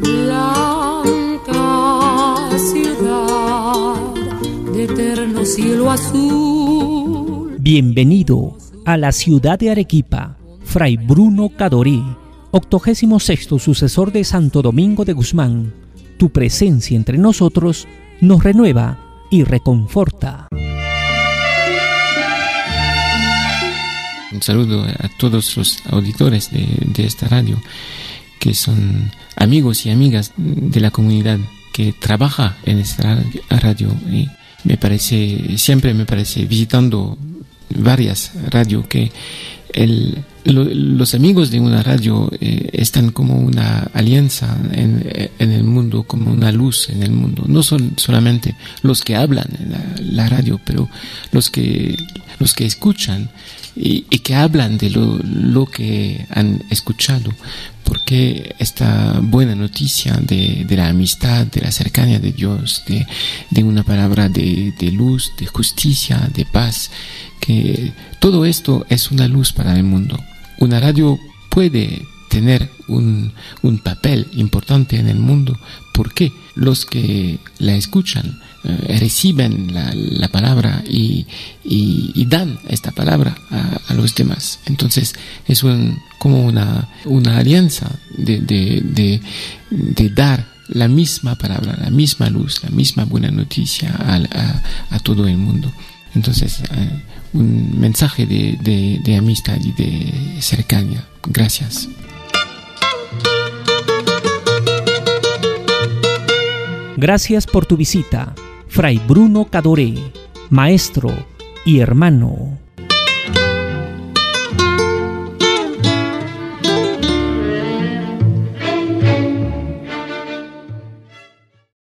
Blanca ciudad de eterno cielo azul. Bienvenido a la ciudad de Arequipa, Fray Bruno Cadoré, octogésimo sexto sucesor de Santo Domingo de Guzmán. Tu presencia entre nosotros nos renueva y reconforta. Un saludo a todos los auditores de, esta radio, que son amigos y amigas de la comunidad que trabaja en esta radio. Y me parece, siempre me parece, visitando varias radios, que el, los amigos de una radio eh, están como una alianza en, el mundo, como una luz en el mundo. No son solamente los que hablan en la, radio, pero los que, los que escuchan y, que hablan de lo, lo, que han escuchado, porque esta buena noticia de, de, la amistad, de la cercanía de Dios, de, de una palabra de, de, luz, de justicia, de paz, que todo esto es una luz para el mundo. Una radio puede tener un, un papel importante en el mundo porque los que la escuchan eh, reciben la, la palabra y, y, dan esta palabra a, los demás. Entonces es un, como una, una alianza de, de, de, dar la misma palabra, la misma luz, la misma buena noticia a, a, todo el mundo. Entonces, eh, un mensaje de, de amistad y de cercanía. Gracias. Gracias por tu visita, Fray Bruno Cadoré, maestro y hermano.